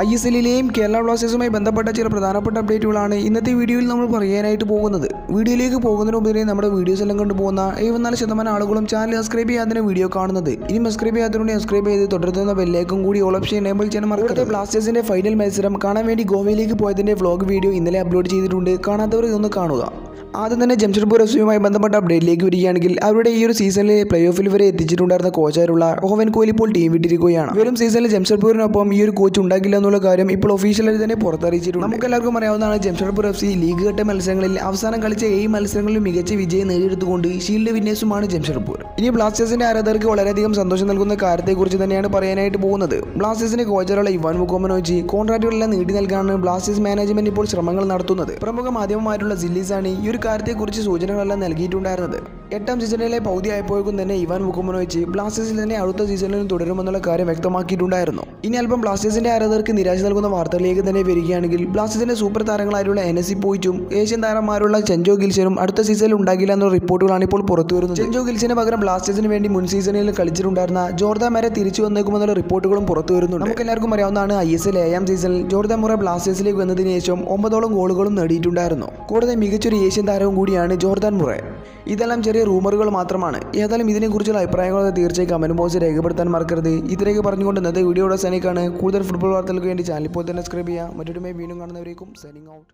I S എല്ലിലെയും കേരള ബ്ലാസ്റ്റേഴ്സുമായി ബന്ധപ്പെട്ട ചില പ്രധാനപ്പെട്ട അപ്ഡേറ്റുകളാണ് ഇന്നത്തെ വീഡിയോയിൽ നമ്മൾ പറയാനായിട്ട് പോകുന്നത്. വീഡിയോയിലേക്ക് പോകുന്നതിന് മുമ്പേ നമ്മുടെ വീഡിയോസ് എല്ലാം കണ്ടുപോകുന്ന എഴുപത്തിനാല് ശതമാനം ആളുകളും ചാനൽ സബ്സ്ക്രൈബ് ചെയ്യാതെ വീഡിയോ കാണുന്നത്. ഇനി സബ്സ്ക്രൈബ് ചെയ്യാത്തതുകൊണ്ട് സബ്സ്ക്രൈബ് ചെയ്ത് തുടരുന്ന ബെല്ലേക്കും കൂടി ഓൾ ഓപ്ഷൻ എനേബിൾ ചെയ്യാൻ മറക്കട്ടെ ബ്ലാസ്റ്റേഴ്സിന്റെ ഫൈനൽ മത്സരം കാണാൻ വേണ്ടി ഗോവയിലേക്ക് പോയതിന്റെ വ്ലോഗ് വീഡിയോ ഇന്നലെ അപ്ലോഡ് ചെയ്തിട്ടുണ്ട്. കാണാത്തവർ ഇതൊന്ന് കാണുക. ആദ്യം തന്നെ ജംഷഡ്പൂർ എഫ് സിയുമായി ബന്ധപ്പെട്ട അപ്ഡേറ്റിലേക്ക് വരികയാണെങ്കിൽ അവരുടെ ഈ ഒരു സീസണിൽ പ്ലേ ഓഫിൽ വരെ എത്തിച്ചിട്ടുണ്ടായിരുന്ന കോച്ചായിട്ടുള്ള ഓവൻ കോഹ്ലി ഇപ്പോൾ ടീം വിട്ടിരിക്കുകയാണ്. വരും സീസണിൽ ജംഷഡ്പൂരിനൊപ്പം ഈ ഒരു കോച്ച് ഉണ്ടാകില്ല എന്നുള്ള കാര്യം ഇപ്പോൾ ഒഫീഷ്യലായി തന്നെ പുറത്തറിയിച്ചിട്ടുണ്ട്. നമുക്ക് എല്ലാവർക്കും അറിയാവുന്നതാണ് ജംഷഡ്പൂർ എഫ് സി ലീഗ് ഘട്ട മത്സരങ്ങളിൽ അവസാനം കളിച്ച ഏഴ് മത്സരങ്ങളിൽ മികച്ച വിജയം നേടിയെടുത്തുകൊണ്ട് ഷീൽഡ് വിന്നേഴ്സുമാണ് ജംഷഡ്പൂർ. ഇനി ബ്ലാസ്റ്റേഴ്സിന്റെ ആരാധകർക്ക് വളരെയധികം സന്തോഷം നൽകുന്ന കാര്യത്തെക്കുറിച്ച് തന്നെയാണ് പറയാനായിട്ട് പോകുന്നത്. ബ്ലാസ്റ്റേഴ്സിന്റെ കോച്ചറുള്ള ഇവാൻ മുക്കോമനോജി കോൺട്രാക്റ്റുകളെല്ലാം നീട്ടി നൽകാനാണ് ബ്ലാസ്റ്റേഴ്സ് മാനേജ്മെന്റ് ഇപ്പോൾ ശ്രമങ്ങൾ നടത്തുന്നത്. പ്രമുഖ മാധ്യമമായിട്ടുള്ള ജില്ലീസാണ് ഈ ഒരു കാര്യത്തെക്കുറിച്ച് സൂചനകളെല്ലാം നൽകിയിട്ടുണ്ടായിരുന്നത്. എട്ടാം സീസണിലെ പൗതി ആയപ്പോഴേക്കും തന്നെ ഇവാൻ മുഖമനോയിച്ച് ബ്ലാസ്റ്റേഴ്സിൽ തന്നെ അടുത്ത സീസണിലും തുടരുമെന്നുള്ള കാര്യം വ്യക്തമാക്കിയിട്ടുണ്ടായിരുന്നു. ഇനി അല്പം ബ്ലാസ്റ്റേഴ്സിന്റെ ആരാധകർക്ക് നിരാശ നൽകുന്ന വാർത്തകളിലേക്ക് തന്നെ വരികയാണെങ്കിൽ ബ്ലാസ്റ്റേഴ്സിന്റെ സൂപ്പർ താരങ്ങളായിട്ടുള്ള എൻ എസ് സി പോയിച്ചും ഏഷ്യൻ താരന്മാരുള്ള ചെഞ്ചോ ഗിൽസനും അടുത്ത സീസണിൽ ഉണ്ടാകില്ല എന്ന റിപ്പോർട്ടുകളാണ് ഇപ്പോൾ പുറത്തു വരുന്നത്. ചെഞ്ചോ ഗിൽസിന് പകരം ബ്ലാസ്റ്റേഴ്സിന് വേണ്ടി മുൻ സീസണിൽ കളിച്ചിട്ടുണ്ടായിരുന്ന ജോർദാൻ വരെ തിരിച്ചു വന്നേക്കുമെന്നുള്ള റിപ്പോർട്ടുകളും പുറത്തു വരുന്നുണ്ട്. നമുക്ക് എല്ലാവർക്കും അറിയാവുന്നതാണ് ഐ എസ് എൽ ഏഴാം സീസണിൽ ജോർദാൻ മുറ ബ്ലാസ്റ്റേഴ്സിലേക്ക് വന്നതിന് ശേഷം ഒമ്പതോളം ഗോളുകളും നേടിയിട്ടുണ്ടായിരുന്നു. കൂടുതൽ മികച്ചൊരു ഏഷ്യൻ താരവും കൂടിയാണ് ജോർദാൻ മുറെ. ഇതെല്ലാം ചെറിയ റൂമറുകൾ മാത്രമാണ്. ഏതായാലും ഇതിനെക്കുറിച്ചുള്ള അഭിപ്രായങ്ങൾ തീർച്ചയായും കമന്റ് ബോക്സിൽ രേഖപ്പെടുത്താൻ മറക്കരുത്. ഇത്രയൊക്കെ പറഞ്ഞുകൊണ്ട് ഇന്നത്തെ വീഡിയോയുടെ സൈനിക്കാണ് കൂടുതൽ ഫുട്ബോൾ വാർത്തകൾക്ക് വേണ്ടി ചാനൽ ഇപ്പോൾ തന്നെ സബ്സ്ക്രൈബ് ചെയ്യുക. മറ്റൊരു വീണ്ടും കാണുന്നവരേക്കും സൈനിങ് ഔട്ട്